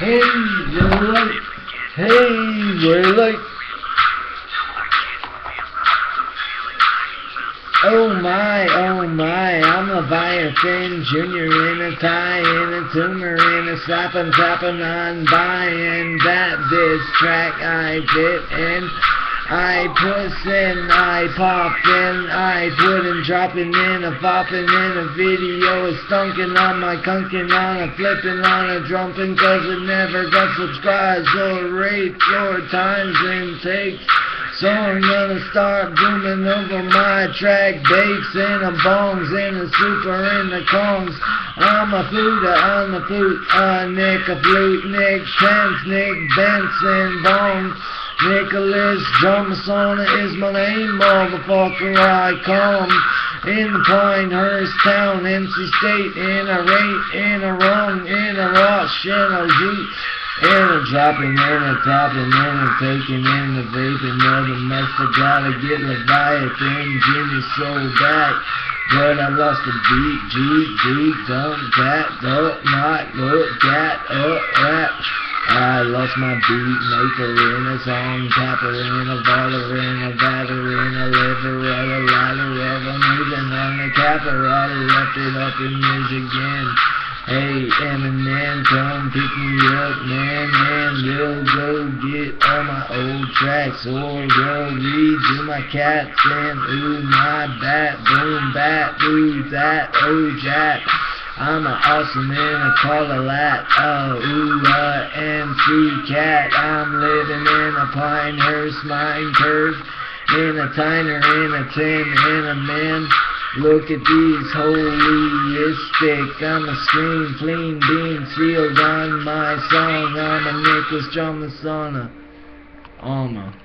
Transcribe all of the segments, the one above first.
Hey, we're late. Hey, we're late. Oh my, oh my, I'm a Leviathan Jr. in a tie, in a tumor, in a slapping, tapping on buying that this track I fit in. I puss in, I pop in, I puttin' dropping in, a popping in a video, a stunking on my cunkin' on a flippin' on a drumping, cause it never got subscribed or rates or times and takes. So I'm gonna start booming over my track, bakes and a bongs and a super and the congs. I'm a fluter on the flute, uh, Nick a flute, Nick Pence, Nick Benson, bongs. Nicholas Johnson is my name, motherfucker. I come in Pinehurst town, NC State, in a rate, in a rung, in a rush, in a zoot. In a dropping, in a topping, in a taking, in a vaping, the mess I gotta get Leviathan, Jimmy soul back. But I lost the beat, G, G, dumb, cat, up, not, look, cat, up, uh, rap. I lost my beat maker in a song tapper in a baller in a batter in a liver of a ladder of a moving on the capper. I left it up in again. Hey Eminem, come pick me up, man, and we'll go get all my old tracks, or go redo my cats and ooh my bat, boom bat, ooh that, oh jack. I'm an awesome man, I call a lot. Oh, ooh, and free cat. I'm living in a Pinehurst mine curve. In a tiner, in a tin, in a man. Look at these holyistic. I'm a scream, clean being sealed on my song. I'm a Nicholas John Messana. Alma.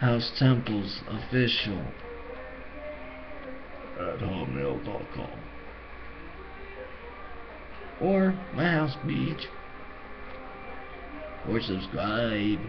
House Temples official. At hotmail.com or my house beach or subscribe